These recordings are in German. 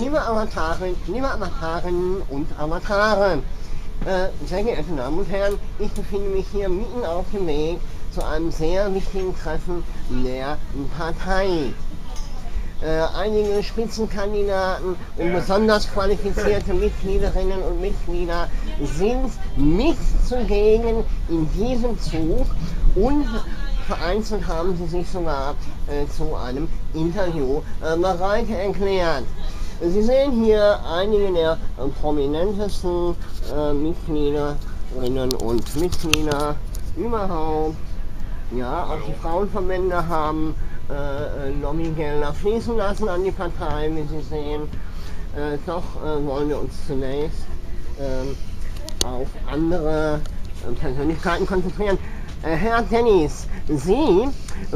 liebe Avatare, liebe Avatarinnen und Avatare, äh, sehr geehrte Damen und Herren, ich befinde mich hier mitten auf dem Weg zu einem sehr wichtigen Treffen der Partei. Äh, einige Spitzenkandidaten und besonders qualifizierte Mitgliederinnen und Mitglieder sind mit zugegen in diesem Zug und vereinzelt haben sie sich sogar äh, zu einem Interview äh, bereit erklärt. Sie sehen hier einige der äh, prominentesten äh, Mitgliederinnen und Mitglieder überhaupt. Ja, auch die Frauenverbände haben äh, äh Lobbygelder fließen lassen an die Partei, wie Sie sehen. Äh, doch äh, wollen wir uns zunächst ähm, auf andere Persönlichkeiten konzentrieren. Herr Dennis, Sie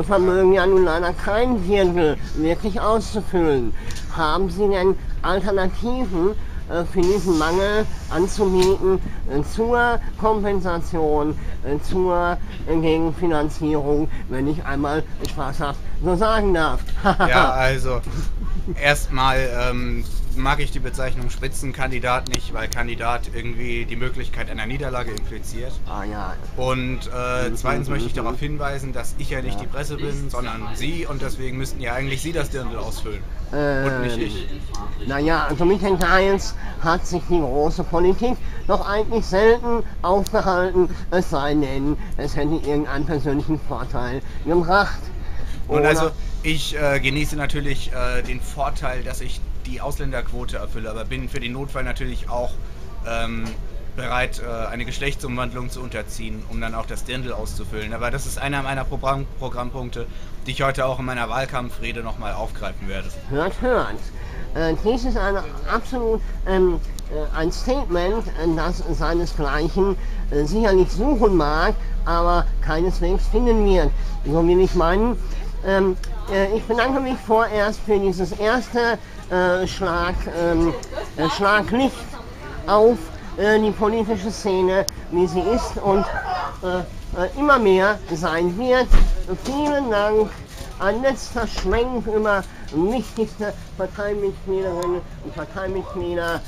vermögen ja nun leider kein Viertel wirklich auszufüllen. Haben Sie denn Alternativen äh, für diesen Mangel anzubieten äh, zur Kompensation, äh, zur Gegenfinanzierung, wenn ich einmal spaßhaft so sagen darf? ja, also erstmal ähm, mag ich die Bezeichnung Spitzenkandidat nicht, weil Kandidat irgendwie die Möglichkeit einer Niederlage impliziert. Ah ja. Und äh, zweitens möchte ich darauf hinweisen, dass ich ja nicht die Presse bin, sondern Sie und deswegen müssten ja eigentlich Sie das Dirndl ausfüllen ähm, und nicht ich. Naja, also mit den Teils hat sich die große Politik doch eigentlich selten aufgehalten, es sei denn, es hätte irgendeinen persönlichen Vorteil gebracht. Und also ich äh, genieße natürlich äh, den Vorteil, dass ich die Ausländerquote erfülle, aber bin für den Notfall natürlich auch ähm, bereit, äh, eine Geschlechtsumwandlung zu unterziehen, um dann auch das Dirndl auszufüllen. Aber das ist einer meiner Programm Programmpunkte, die ich heute auch in meiner Wahlkampfrede nochmal aufgreifen werde. Hört, hört. Äh, dies ist eine absolut ähm, äh, ein Statement, äh, das seinesgleichen äh, sicherlich suchen mag, aber keineswegs finden wird. So will ich meinen. Ähm, äh, ich bedanke mich vorerst für dieses erste äh, Schlag, ähm, äh, Schlaglicht auf äh, die politische Szene, wie sie ist und äh, immer mehr sein wird. Vielen Dank. Ein letzter Schwenk über wichtigste Parteimitgliederinnen und Parteimitglieder.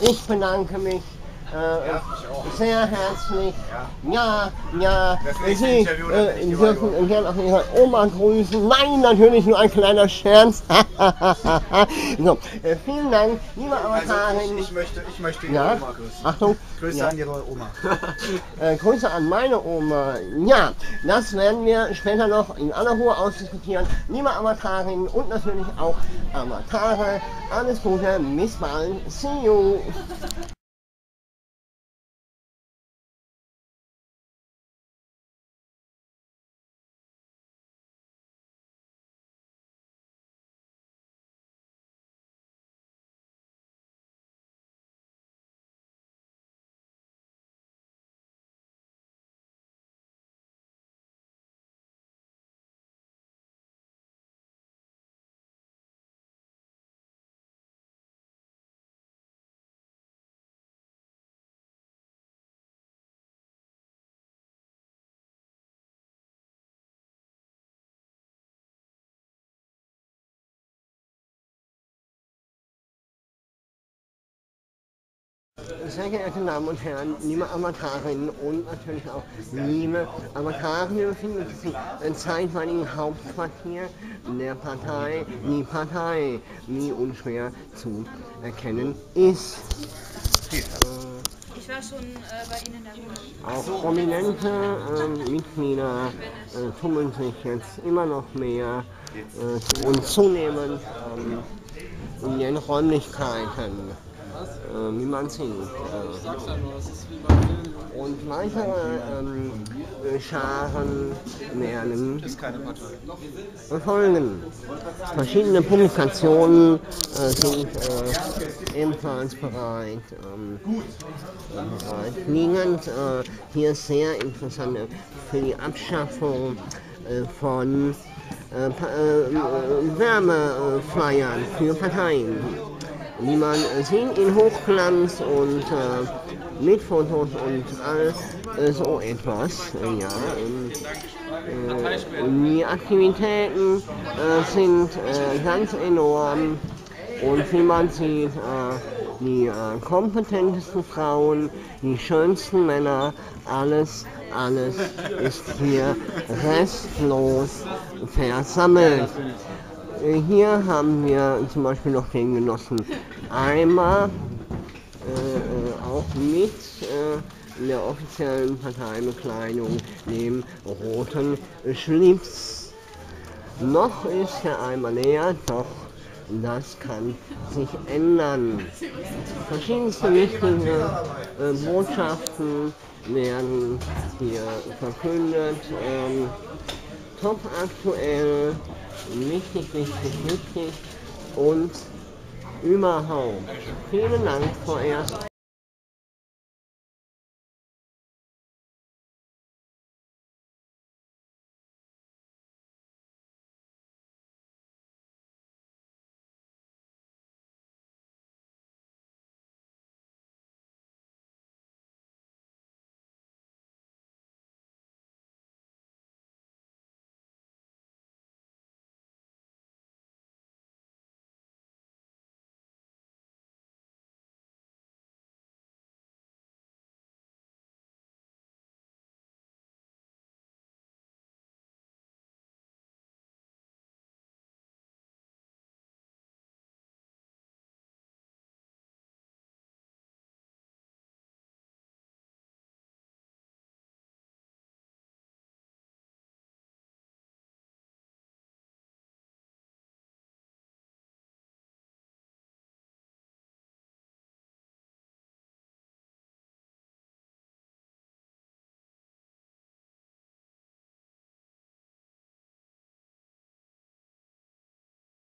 Ich bedanke mich äh, sehr herzlich. Ja, ja. Sie äh, dürfen gerne auch Ihre Oma grüßen. Nein, natürlich nur ein kleiner Scherz. so, äh, vielen Dank, liebe Avatarin. Also ich, ich, möchte, ich möchte Ihre ja? Oma grüßen. Achtung. Grüße ja. an Ihre Oma. äh, Grüße an meine Oma. Ja, das werden wir später noch in aller Ruhe ausdiskutieren. Liebe Avatarinnen und natürlich auch Avatare. Alles Gute, bis bald. See you. Sehr geehrte Damen und Herren, liebe Avatarinnen und natürlich auch liebe Avatare, wir befinden uns im zeitweiligen Hauptquartier der Partei, die Partei, wie unschwer zu erkennen ist. Ich war schon äh, bei Ihnen in der. Auch prominente äh, Mitglieder äh, tummeln sich jetzt immer noch mehr äh, und zunehmend ähm, in den Räumlichkeiten äh, wie man sieht. Äh, und weitere ähm, Scharen werden folgen. Verschiedene Publikationen äh, sind äh, ebenfalls bereit. Ähm, bereit. Liegend, äh, hier sehr interessant für die Abschaffung äh, von äh, äh, Werbeflyern für Parteien wie man sieht in Hochglanz und äh, mit Fotos und all äh, so etwas. Äh, ja, äh, die Aktivitäten äh, sind ganz enorm. Und wie man sieht, die kompetentesten Frauen, die schönsten Männer, alles, alles ist hier restlos versammelt. Hier haben wir zum Beispiel noch den Genossen Eimer, äh, äh, auch mit äh, der offiziellen Parteibekleidung, dem roten Schlips. Noch ist der Eimer leer, doch das kann sich ändern. Verschiedenste wichtige äh, Botschaften werden hier verkündet. Ähm, top aktuell, wichtig, wichtig, wichtig und überhaupt. Vielen Dank vorerst